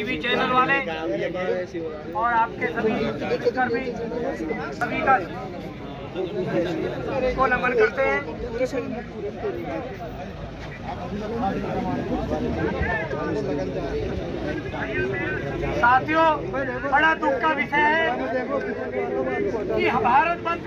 TV channel वाले और आपके सभी कर्मी सभी का को नमन करते हैं। साथियों, बड़ा दुख का विषय है कि भारत बंद